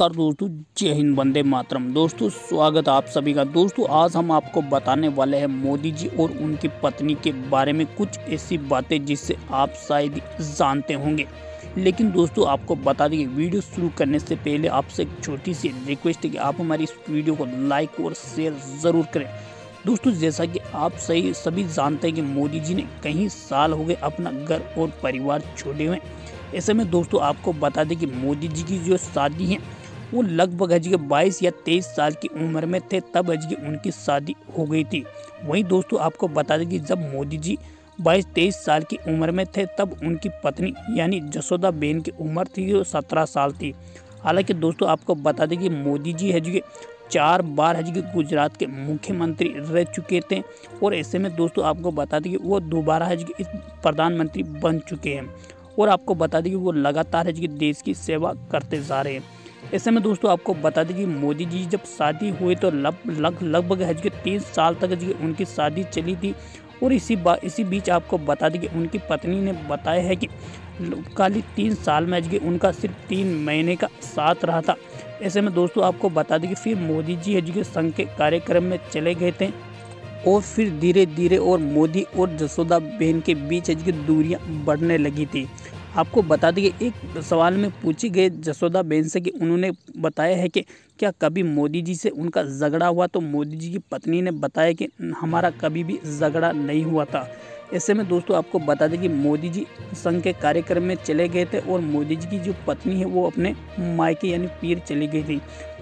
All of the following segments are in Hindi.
नमस्कार दोस्तों जय हिंद, वंदे मातरम। दोस्तों, स्वागत आप सभी का। दोस्तों, आज हम आपको बताने वाले हैं मोदी जी और उनकी पत्नी के बारे में कुछ ऐसी बातें जिससे आप शायद जानते होंगे। लेकिन दोस्तों, आपको बता दें वीडियो शुरू करने से पहले आपसे एक छोटी सी रिक्वेस्ट है कि आप हमारी इस वीडियो को लाइक और शेयर ज़रूर करें। दोस्तों, जैसा कि आप सही, सभी जानते हैं कि मोदी जी ने कई साल हो गए अपना घर और परिवार छोड़े हुए ऐसे में दोस्तों, आपको बता दें कि मोदी जी की जो शादी है वो लगभग के बाईस या तेईस साल की उम्र में थे, तब की उनकी शादी हो गई थी। वहीं दोस्तों, आपको बता दें कि जब मोदी जी बाईस, तेईस साल की उम्र में थे, तब उनकी पत्नी यानी जसोदा बेन की उम्र थी, जो सत्रह साल थी। हालाँकि दोस्तों, आपको बता दें कि मोदी जी है जो चार बार हज के गुजरात के मुख्यमंत्री रह चुके थे और ऐसे में दोस्तों, आपको बता दें कि वो दोबारा हज के प्रधानमंत्री बन चुके हैं और आपको बता दें कि वो लगातार है देश की सेवा करते जा रहे हैं। ऐसे में दोस्तों आपको बता दें कि मोदी जी जब शादी हुई तो लग लग, लगभग है जो तीन साल तक जो उनकी शादी चली थी। और इसी बा, इसी बीच आपको बता दें कि उनकी पत्नी ने बताया है कि खाली तीन साल में आज उनका सिर्फ़ तीन महीने का साथ रहा था। ऐसे में दोस्तों आपको बता दें कि फिर मोदी जी एजुके संघ के कार्यक्रम में चले गए थे और फिर धीरे धीरे और मोदी और जसोदा बहन के बीच की दूरियाँ बढ़ने लगी थी। आपको बता दें कि एक सवाल में पूछी गई जसोदा बेन से कि उन्होंने बताया है कि क्या कभी मोदी जी से उनका झगड़ा हुआ? तो मोदी जी की पत्नी ने बताया कि हमारा कभी भी झगड़ा नहीं हुआ था। ऐसे में दोस्तों, आपको बता दें कि मोदी जी संघ के कार्यक्रम में चले गए थे और मोदी जी की जो पत्नी है, वो अपने मायके यानी पीर चली गई थी।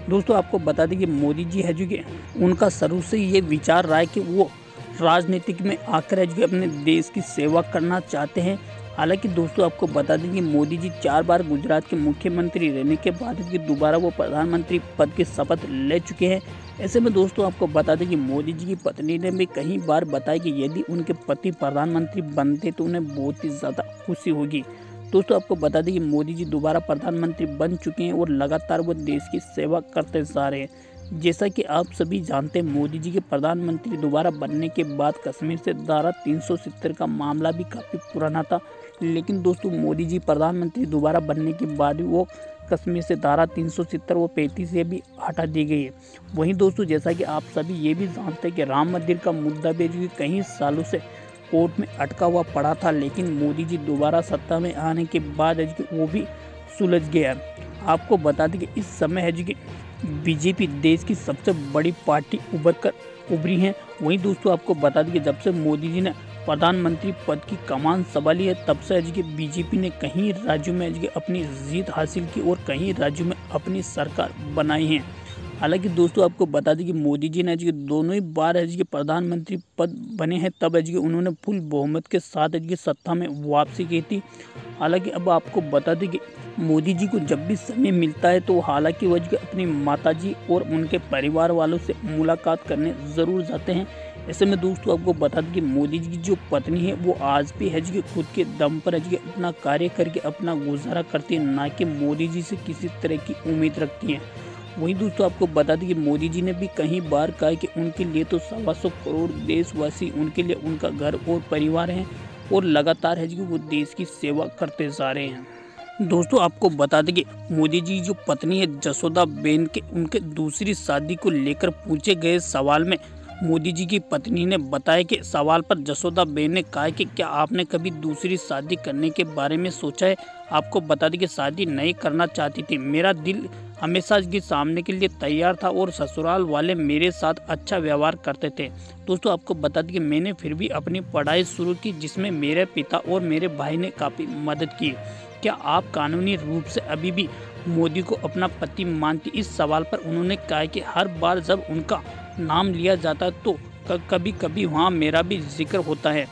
दोस्तों, आपको बता दें कि मोदी जी है जो कि उनका शुरू से ये विचार रहा है कि वो राजनीतिक में आकर है, जो कि अपने देश की सेवा करना चाहते हैं। हालाँकि दोस्तों, आपको बता दें कि मोदी जी चार बार गुजरात के मुख्यमंत्री रहने के बाद भी दोबारा वो प्रधानमंत्री पद की शपथ ले चुके हैं। ऐसे में दोस्तों, आपको बता दें कि मोदी जी की पत्नी ने भी कई बार बताया कि यदि उनके पति प्रधानमंत्री बनते तो उन्हें बहुत ही ज़्यादा खुशी होगी। दोस्तों, आपको बता दें कि मोदी जी दोबारा प्रधानमंत्री बन चुके हैं और लगातार वो देश की सेवा करते जा रहे हैं। जैसा कि आप सभी जानते हैं, मोदी जी के प्रधानमंत्री दोबारा बनने के बाद कश्मीर से धारा 370 का मामला भी काफ़ी पुराना था। लेकिन दोस्तों, मोदी जी प्रधानमंत्री दोबारा बनने के बाद वो कश्मीर से धारा तीन व पैंतीस से भी हटा दी गई है। वहीं दोस्तों, जैसा कि आप सभी ये भी जानते हैं कि राम मंदिर का मुद्दा भी जो कई सालों से कोर्ट में अटका हुआ पड़ा था, लेकिन मोदी जी दोबारा सत्ता में आने के बाद वो भी सुलझ गया। आपको बता दें कि इस समय है जो कि बीजेपी देश की सबसे बड़ी पार्टी उभर कर उभरी है। वहीं दोस्तों, आपको बता दें कि जब से मोदी जी ने प्रधानमंत्री पद की कमान संभाली है, तब से आज के बीजेपी ने कहीं राज्यों में आज अपनी जीत हासिल की और कहीं राज्यों में अपनी सरकार बनाई है। हालाँकि दोस्तों, आपको बता दें कि मोदी जी ने आज दोनों ही बार आज के प्रधानमंत्री पद बने हैं, तब आज उन्होंने फुल बहुमत के साथ आज सत्ता में वापसी की थी। हालाँकि अब आपको बता दें कि मोदी जी को जब भी समय मिलता है तो हालाँकि वह जी अपनी माता जी और उनके परिवार वालों से मुलाकात करने ज़रूर जाते हैं। ऐसे में दोस्तों, आपको बता दें कि मोदी जी की जो पत्नी है, वो आज भी है कि खुद के दम पर है जी अपना कार्य करके अपना गुजारा करती है, ना कि मोदी जी से किसी तरह की उम्मीद रखती है। वहीं दोस्तों आपको बता दें कि मोदी जी ने भी कई बार कहा कि उनके लिए तो सवा सौ करोड़ देशवासी उनके लिए उनका घर और परिवार है और लगातार है जो वो देश की सेवा करते जा रहे हैं। दोस्तों आपको बता दें कि मोदी जी जो पत्नी है जसोदा बेन के उनके दूसरी शादी को लेकर पूछे गए सवाल में मोदी जी की पत्नी ने बताया कि सवाल पर जसोदा बेन ने कहा कि क्या आपने कभी दूसरी शादी करने के बारे में सोचा है? आपको बता दें कि शादी नहीं करना चाहती थी। मेरा दिल हमेशा इसके सामने के लिए तैयार था और ससुराल वाले मेरे साथ अच्छा व्यवहार करते थे। दोस्तों, आपको बता दें कि मैंने फिर भी अपनी पढ़ाई शुरू की, जिसमें मेरे पिता और मेरे भाई ने काफ़ी मदद की। क्या आप कानूनी रूप से अभी भी मोदी को अपना पति मानती इस सवाल पर उन्होंने कहा कि हर बार जब उनका नाम लिया जाता तो कभी कभी वहाँ मेरा भी ज़िक्र होता है।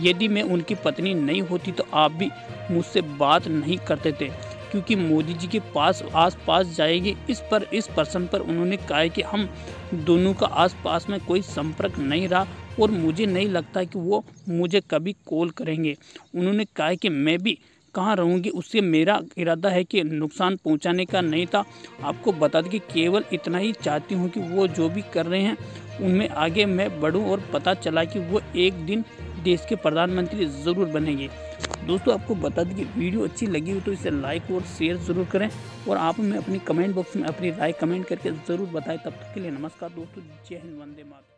यदि मैं उनकी पत्नी नहीं होती तो आप भी मुझसे बात नहीं करते थे, क्योंकि मोदी जी के पास आस पास जाएँगे। इस पर, इस प्रश्न पर उन्होंने कहा कि हम दोनों का आस पास में कोई संपर्क नहीं रहा और मुझे नहीं लगता कि वो मुझे कभी कॉल करेंगे। उन्होंने कहा कि मैं भी कहाँ रहूँगी, उससे मेरा इरादा है कि नुकसान पहुँचाने का नहीं था। आपको बता दें कि केवल इतना ही चाहती हूँ कि वो जो भी कर रहे हैं, उनमें आगे मैं बढ़ूँ और पता चला कि वो एक दिन देश के प्रधानमंत्री ज़रूर बनेंगे। दोस्तों, आपको बता दें कि वीडियो अच्छी लगी हो तो इसे लाइक और शेयर ज़रूर करें और आप हमें अपनी कमेंट बॉक्स में अपनी राय कमेंट करके ज़रूर बताएँ। तब तक के लिए नमस्कार दोस्तों, जय हिंद, वंदे मातरम।